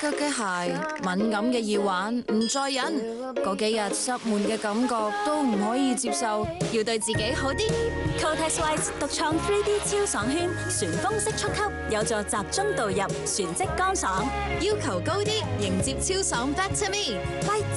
脚嘅鞋，敏感嘅耳环，唔再忍，嗰几日塞闷嘅感觉都唔可以接受，要对自己好啲。Cortex White 独创 3D 超爽圈，旋风式速吸，有助集中导入，旋即干爽。要求高啲，迎接超爽 Back to Me。White